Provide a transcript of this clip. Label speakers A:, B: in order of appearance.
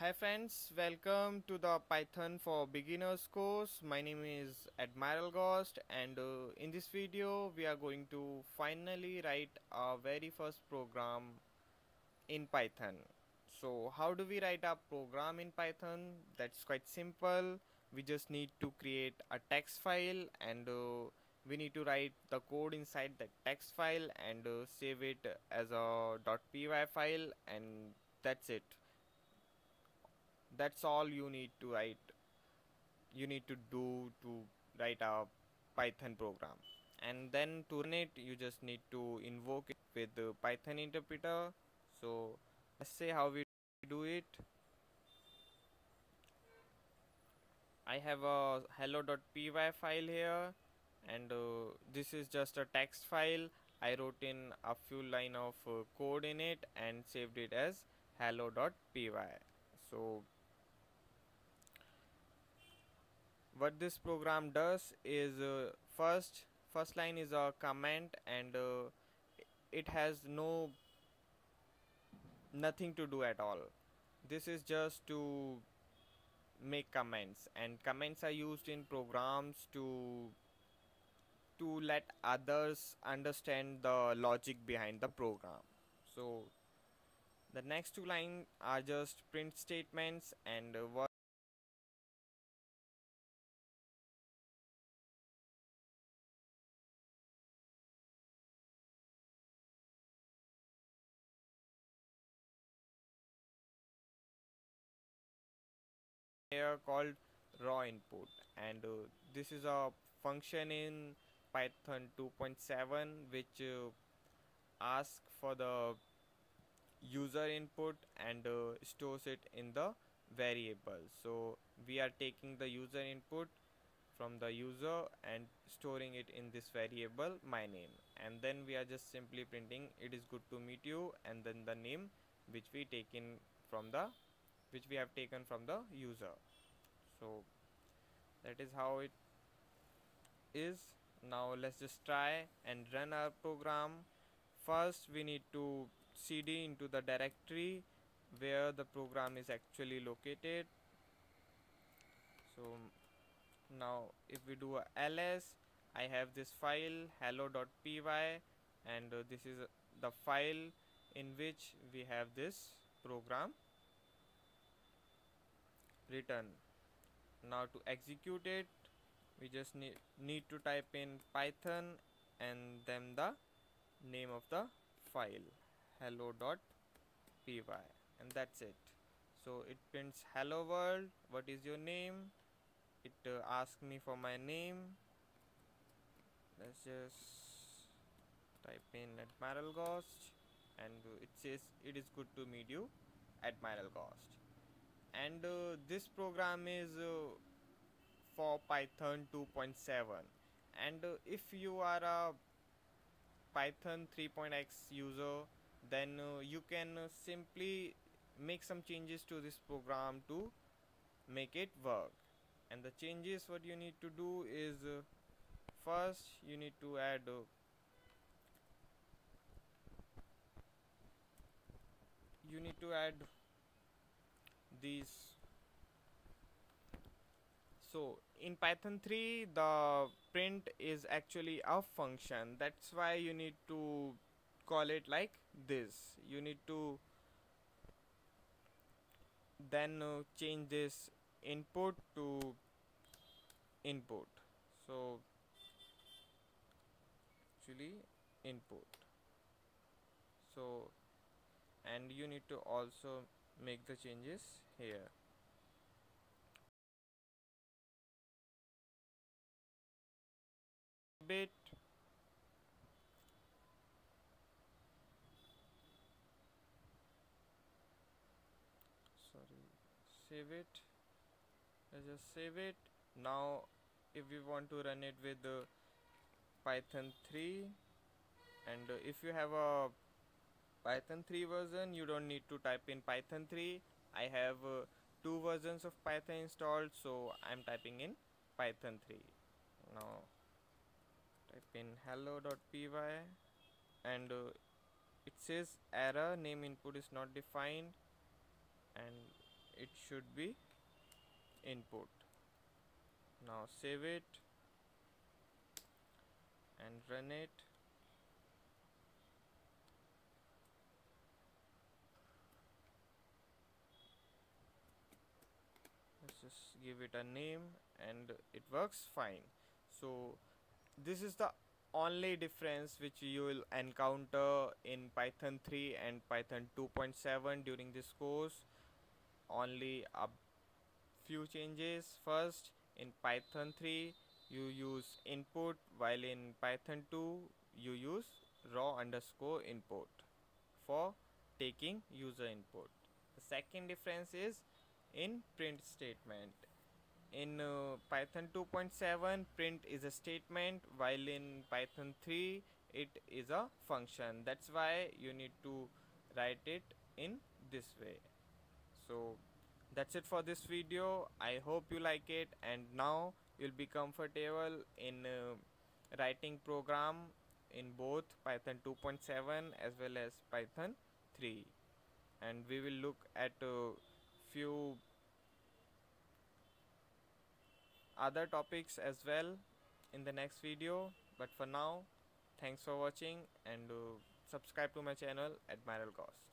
A: Hi friends, welcome to the Python for Beginners course. My name is Admiral Gaust and uh, in this video we are going to finally write our very first program in Python. So how do we write a program in Python? That's quite simple. We just need to create a text file and uh, we need to write the code inside the text file and uh, save it as a .py file and that's it that's all you need to write you need to do to write a python program. And then to run it you just need to invoke it with the python interpreter. So let's say how we do it. I have a hello.py file here and uh, this is just a text file. I wrote in a few line of uh, code in it and saved it as hello.py so what this program does is uh, first first line is a comment and uh, it has no nothing to do at all. This is just to make comments and comments are used in programs to to let others understand the logic behind the program. So the next two lines are just print statements and uh, here called raw input. And uh, this is a function in python 2.7 which uh, asks for the user input and uh, stores it in the variable. So we are taking the user input from the user and storing it in this variable my name. And then we are just simply printing it is good to meet you and then the name which we taken from the which we have taken from the user. So that is how it is. Now let's just try and run our program. First we need to cd into the directory where the program is actually located. So now if we do a ls i have this file hello.py and uh, this is the file in which we have this program written now to execute it we just need, need to type in python and then the name of the file hello.py and that's it. So it prints hello world what is your name? It uh, asks me for my name. Let's just type in admiral gaust and it says it is good to meet you admiral gaust and uh, this program is uh, for python 2.7 and uh, if you are a python 3.x user then uh, you can uh, simply make some changes to this program to make it work. And the changes what you need to do is uh, first you need to add you need to add these. So in python 3 the print is actually a function. That's why you need to call it like this. You need to then uh, change this input to input. So actually input. So and you need to also make the changes here. Bit. Sorry. Save it. Let's just save it. Now if we want to run it with uh, python 3 and uh, if you have a python 3 version you don't need to type in python 3 i have uh, two versions of python installed so i'm typing in python 3 now type in hello.py and uh, it says error name input is not defined and it should be input. Now save it and run it let's just give it a name and it works fine. So this is the only difference which you will encounter in python 3 and python 2.7 during this course. Only a few changes. First in python 3 you use input while in python 2 you use raw underscore input for taking user input. The second difference is in print statement. In uh, python 2.7 print is a statement while in python 3 it is a function. That's why you need to write it in this way. So that's it for this video. I hope you like it and now you'll be comfortable in uh, writing program in both python 2.7 as well as python 3 and we will look at a few other topics as well in the next video. But for now thanks for watching and uh, subscribe to my channel admiral Gaust